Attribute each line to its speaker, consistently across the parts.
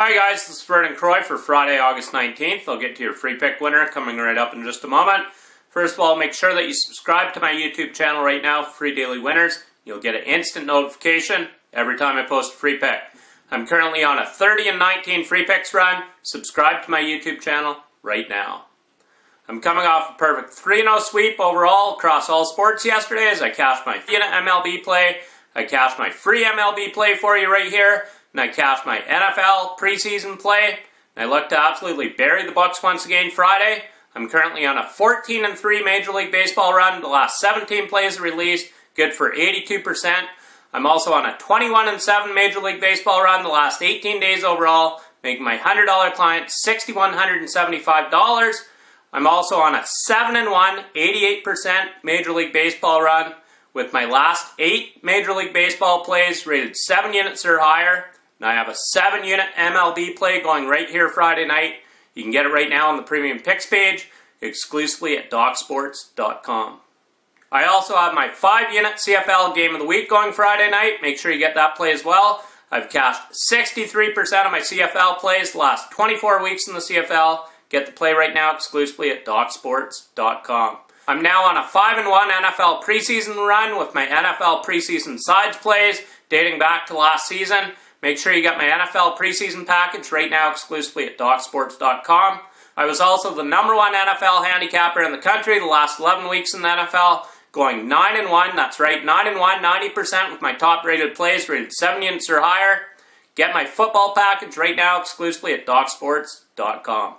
Speaker 1: Hi guys, this is Vernon Croy for Friday, August 19th. I'll get to your free pick winner coming right up in just a moment. First of all, make sure that you subscribe to my YouTube channel right now free daily winners. You'll get an instant notification every time I post a free pick. I'm currently on a 30 and 19 free picks run. Subscribe to my YouTube channel right now. I'm coming off a perfect 3-0 sweep overall across all sports yesterday as I cashed my unit MLB play. I cashed my free MLB play for you right here and I cashed my NFL preseason play. I look to absolutely bury the Bucks once again Friday. I'm currently on a 14 and 3 Major League Baseball run. The last 17 plays released, good for 82%. I'm also on a 21 and 7 Major League Baseball run the last 18 days overall, making my $100 client $6,175. I'm also on a 7 and 1, 88% Major League Baseball run with my last 8 Major League Baseball plays rated 7 units or higher. Now I have a 7 unit MLB play going right here Friday night. You can get it right now on the Premium Picks page, exclusively at DocSports.com. I also have my 5 unit CFL Game of the Week going Friday night. Make sure you get that play as well. I've cashed 63% of my CFL plays the last 24 weeks in the CFL. Get the play right now exclusively at DocSports.com. I'm now on a 5 and 1 NFL preseason run with my NFL preseason sides plays dating back to last season. Make sure you get my NFL preseason package right now exclusively at DocSports.com. I was also the number one NFL handicapper in the country the last 11 weeks in the NFL, going 9 and 1. That's right, 9 and 1, 90% with my top rated plays rated 7 units or higher. Get my football package right now exclusively at DocSports.com.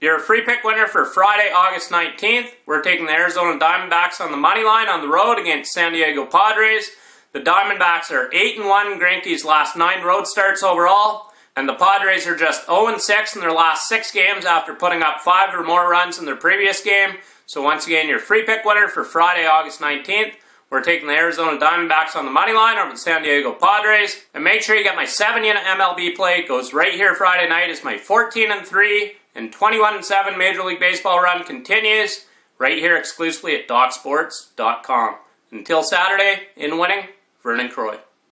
Speaker 1: You're a free pick winner for Friday, August 19th. We're taking the Arizona Diamondbacks on the money line on the road against San Diego Padres. The Diamondbacks are 8 and 1 in last 9 road starts overall, and the Padres are just 0 and 6 in their last 6 games after putting up 5 or more runs in their previous game. So once again, your free pick winner for Friday, August 19th. We're taking the Arizona Diamondbacks on the money line over the San Diego Padres. And make sure you get my 7 unit MLB play. It goes right here Friday night as my 14 and 3 and 21 and 7 Major League Baseball run continues right here exclusively at DocSports.com. Until Saturday, in winning, Vernon Croy.